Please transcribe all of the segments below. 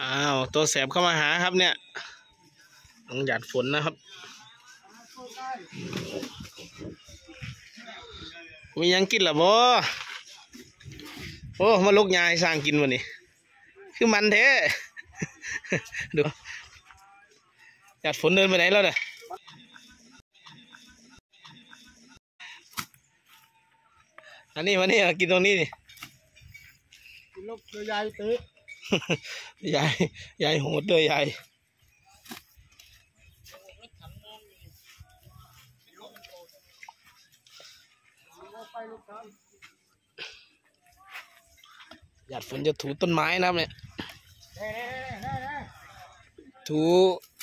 อ้าวตัวแสบเข้ามาหาครับเนี่ยน้องหยาดฝนนะครับ มียังกินหรอบ่โอ้มาลกยายสร้างกินวันนี้ คือมันแท้ดูหยาดฝนเดินไปไหนแล้วเนี่ยอันนี้มานี่กินตรงนี้นี่กินลูกเรือยายเตะ ยายยายโหดเลยยายไปลูกครับหยาดฝนจะถูต้นไม้นะครับเนี่ยแน่แน่แน่ถู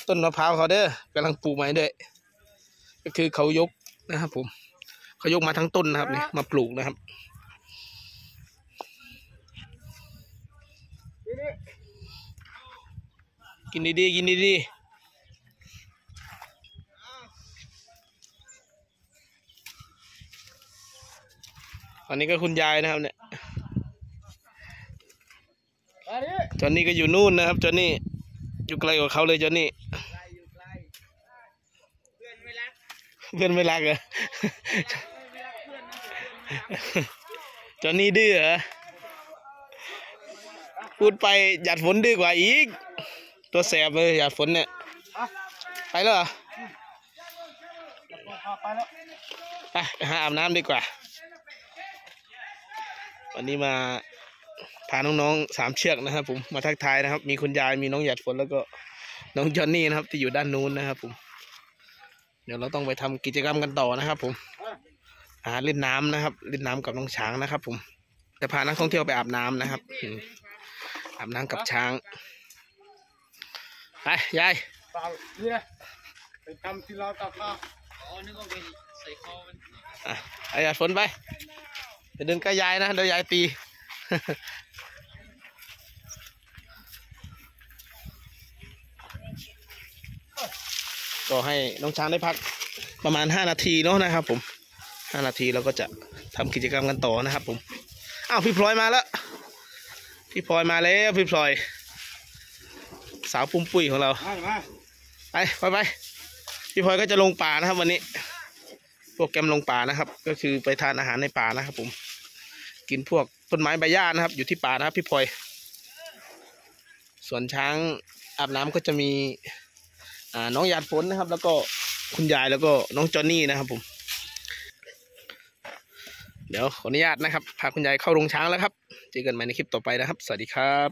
ต้นมะพร้าวเขาเด้อกำลังปลูกใหม่ด้วยก็คือเขายกนะครับผมเขายกมาทั้งต้นนะครับเนี่ยมาปลูกนะครับ กินดีๆ กินดีๆอันนี้ก็คุณยายนะครับเนี่ยอันนี้จอนนี่ก็อยู่นู่นนะครับจอนนี่อยู่ไกลกว่าเขาเลยจอนนี่เพื่อนไม่รักเพื่อนไม่รักเหรอไม่รักเพื่อนนะจอนนี่ดื้อเหรอ พูดไปหยาดฝนดื้อกว่าอีก ตัวแสบเลยหยาดฝนเนี่ย ไปแล้วเหรอไปแล้วไปไปหาอาบน้ำดีกว่า วันนี้มาพาน้องๆสามเชือกนะครับ ผมมาทักทายนะครับ มีคุณยายมีน้องหยาดฝนแล้วก็น้องจอนนี่นะครับที่อยู่ด้านนู้นนะครับ ผม เดี๋ยวเราต้องไปทำกิจกรรมกันต่อนะครับ ผมหาเล่นน้ำนะครับ เล่นน้ำกับน้องช้างนะครับ ผมจะพานักท่องเที่ยวไปอาบน้ำนะครับ อืมอาบน้ำกับช้าง ไป ยายเปล่านี่นะไปทำที่เราตากผ้าอะไอ้หยาดฝนไปไปเดินใกล้ยายนะเดี๋ยวยายตีก็ให้น้องช้างได้พักประมาณห้านาทีเนาะนะครับผมห้านาทีเราก็จะทำกิจกรรมกันต่อนะครับผม อ้าว พี่พลอยมาแล้ว พี่พลอยมาแล้วพี่พลอย สาวปุ้มปุ้ยของเรา ไปไปไปพี่พลอยก็จะลงป่านะครับ วันนี้ โปรแกรมลงป่านะครับ ก็คือไปทานอาหารในป่านะครับ ผม กินพวกต้นไม้ใบหญ้านะครับ อยู่ที่ป่านะครับ พี่พลอยส่วนช้างอาบน้ำก็จะมีอ่าน้องหยาดฝนนะครับ แล้วก็คุณยายแล้วก็น้องจอนนี่นะครับ ผม เดี๋ยวขออนุญาตนะครับพาคุณยายเข้าโรงช้างแล้วครับ เจอกันใหม่ในคลิปต่อไปนะครับ สวัสดีครับ